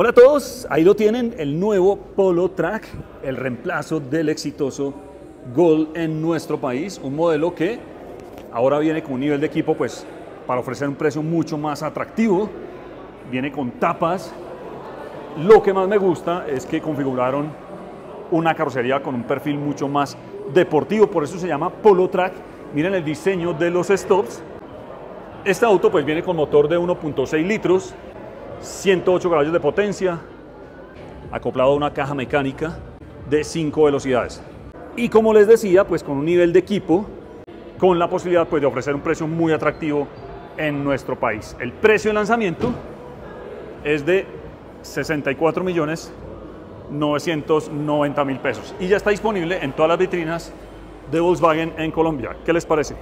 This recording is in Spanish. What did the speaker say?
Hola a todos, ahí lo tienen, el nuevo Polo Track, el reemplazo del exitoso Gol en nuestro país, un modelo que ahora viene con un nivel de equipo pues para ofrecer un precio mucho más atractivo, viene con tapas. Lo que más me gusta es que configuraron una carrocería con un perfil mucho más deportivo, por eso se llama Polo Track. Miren el diseño de los stops. Este auto pues viene con motor de 1.6 litros, 108 caballos de potencia, acoplado a una caja mecánica de 5 velocidades. Y como les decía, pues con un nivel de equipo, con la posibilidad pues, de ofrecer un precio muy atractivo en nuestro país. El precio de lanzamiento es de 64 millones 990 mil pesos y ya está disponible en todas las vitrinas de Volkswagen en Colombia. ¿Qué les parece?